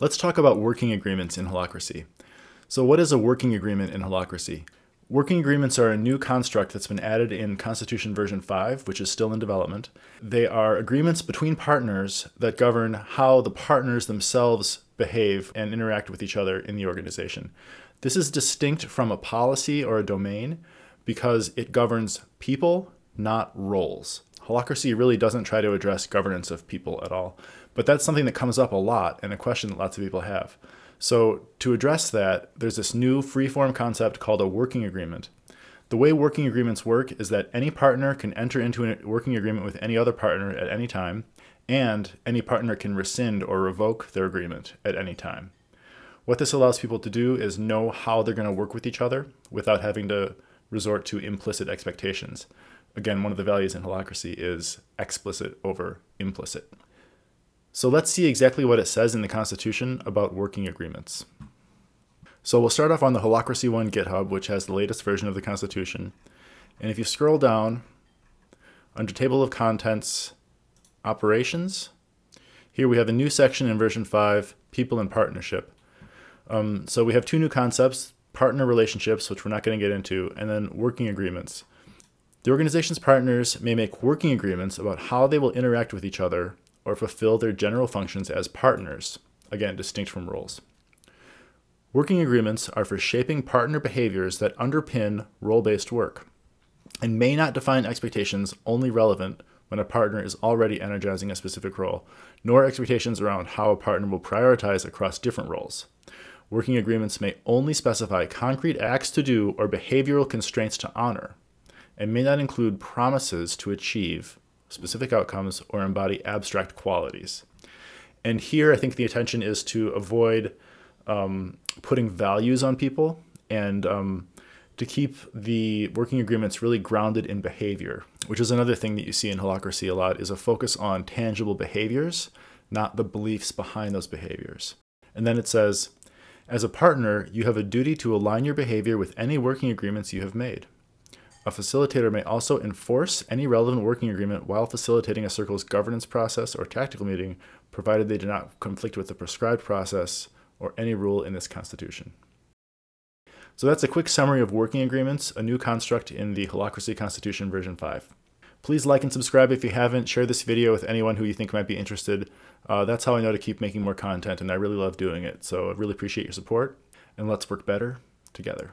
Let's talk about working agreements in Holacracy. So what is a working agreement in Holacracy? Working agreements are a new construct that's been added in Constitution version 5, which is still in development. They are agreements between partners that govern how the partners themselves behave and interact with each other in the organization. This is distinct from a policy or a domain because it governs people, not roles. Holacracy really doesn't try to address governance of people at all, but that's something that comes up a lot and a question that lots of people have. So to address that, there's this new free-form concept called a working agreement. The way working agreements work is that any partner can enter into a working agreement with any other partner at any time, and any partner can rescind or revoke their agreement at any time. What this allows people to do is know how they're going to work with each other without having to resort to implicit expectations. Again, one of the values in holacracy is explicit over implicit. So let's see exactly what it says in the Constitution about working agreements. So we'll start off on the Holacracy One GitHub, which has the latest version of the Constitution. And if you scroll down under Table of Contents, Operations, here we have a new section in version 5, People in Partnership. Um, so we have two new concepts, partner relationships, which we're not going to get into, and then working agreements. The organization's partners may make working agreements about how they will interact with each other or fulfill their general functions as partners, again, distinct from roles. Working agreements are for shaping partner behaviors that underpin role based work and may not define expectations only relevant when a partner is already energizing a specific role, nor expectations around how a partner will prioritize across different roles. Working agreements may only specify concrete acts to do or behavioral constraints to honor, and may not include promises to achieve specific outcomes or embody abstract qualities. And here, I think the attention is to avoid um, putting values on people and um, to keep the working agreements really grounded in behavior, which is another thing that you see in holacracy a lot, is a focus on tangible behaviors, not the beliefs behind those behaviors. And then it says, as a partner, you have a duty to align your behavior with any working agreements you have made. A facilitator may also enforce any relevant working agreement while facilitating a circle's governance process or tactical meeting, provided they do not conflict with the prescribed process or any rule in this constitution. So that's a quick summary of working agreements, a new construct in the Holacracy Constitution version 5. Please like and subscribe if you haven't. Share this video with anyone who you think might be interested. Uh, that's how I know to keep making more content, and I really love doing it. So I really appreciate your support, and let's work better together.